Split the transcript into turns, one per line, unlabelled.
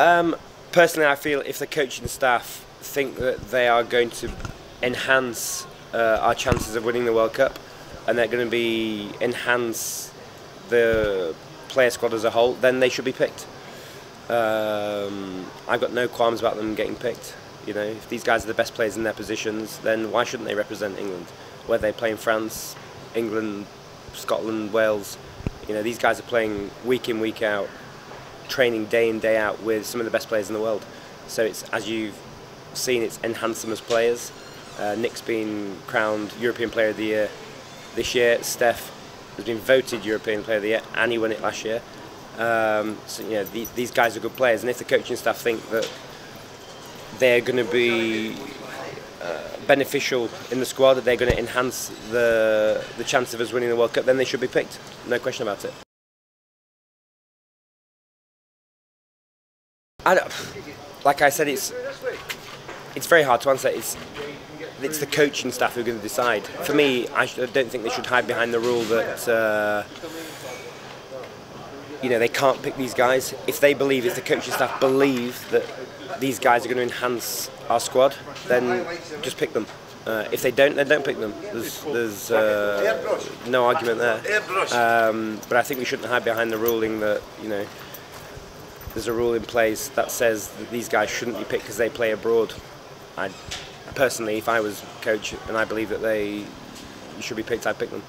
Um, personally, I feel if the coaching staff think that they are going to enhance uh, our chances of winning the World Cup, and they're going to be enhance the player squad as a whole, then they should be picked. Um, I've got no qualms about them getting picked. You know, if these guys are the best players in their positions, then why shouldn't they represent England? Whether they play in France, England, Scotland, Wales, you know, these guys are playing week in, week out, training day in, day out with some of the best players in the world. So it's, as you've seen, it's enhanced them as players. Uh, Nick's been crowned European Player of the Year this year. Steph has been voted European Player of the Year, and he won it last year. Um, so you know, the, these guys are good players, and if the coaching staff think that they're going to be uh, beneficial in the squad, that they're going to enhance the the chance of us winning the World Cup, then they should be picked. No question about it. I don't, like I said, it's it's very hard to answer. It's it's the coaching staff who are going to decide. For me, I, I don't think they should hide behind the rule that. Uh, you know they can't pick these guys if they believe if the coaching staff believe that these guys are going to enhance our squad then just pick them uh, if they don't then don't pick them there's, there's uh, no argument there um, but I think we shouldn't hide behind the ruling that you know there's a rule in place that says that these guys shouldn't be picked because they play abroad. I personally if I was coach and I believe that they should be picked I'd pick them